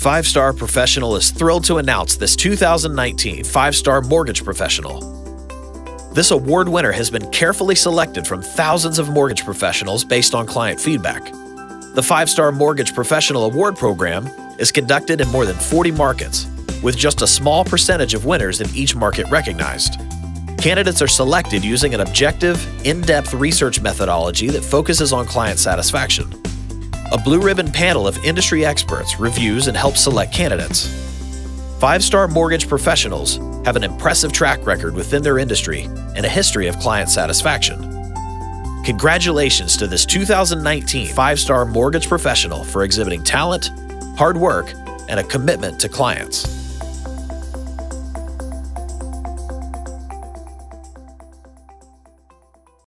Five Star Professional is thrilled to announce this 2019 Five Star Mortgage Professional. This award winner has been carefully selected from thousands of mortgage professionals based on client feedback. The Five Star Mortgage Professional Award Program is conducted in more than 40 markets, with just a small percentage of winners in each market recognized. Candidates are selected using an objective, in depth research methodology that focuses on client satisfaction. A blue ribbon panel of industry experts reviews and helps select candidates. Five star mortgage professionals have an impressive track record within their industry and a history of client satisfaction. Congratulations to this 2019 five star mortgage professional for exhibiting talent, hard work, and a commitment to clients.